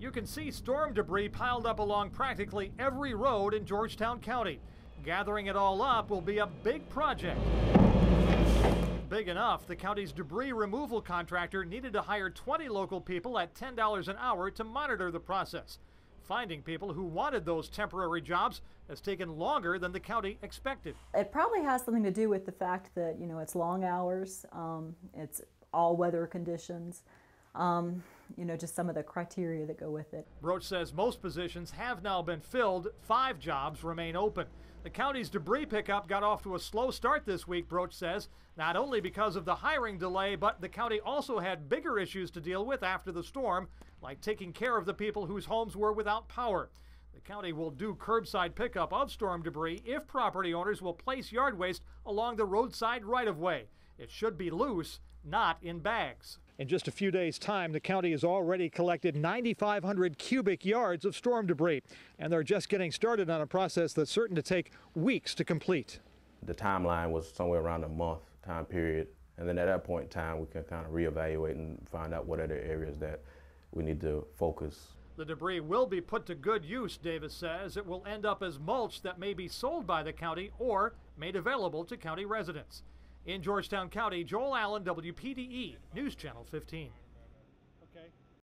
You can see storm debris piled up along practically every road in Georgetown County. Gathering it all up will be a big project. Big enough, the county's debris removal contractor needed to hire 20 local people at $10 an hour to monitor the process. Finding people who wanted those temporary jobs has taken longer than the county expected. It probably has something to do with the fact that, you know, it's long hours, um, it's all weather conditions, um, you know, just some of the criteria that go with it. Broach says most positions have now been filled, five jobs remain open. The county's debris pickup got off to a slow start this week, Broach says, not only because of the hiring delay, but the county also had bigger issues to deal with after the storm, like taking care of the people whose homes were without power. The county will do curbside pickup of storm debris if property owners will place yard waste along the roadside right of way. It should be loose, not in bags. In just a few days' time, the county has already collected 9,500 cubic yards of storm debris, and they're just getting started on a process that's certain to take weeks to complete. The timeline was somewhere around a month time period, and then at that point in time, we can kind of reevaluate and find out what other areas that we need to focus. The debris will be put to good use, Davis says. It will end up as mulch that may be sold by the county or made available to county residents. In Georgetown County, Joel Allen, WPDE, News Channel 15. Okay.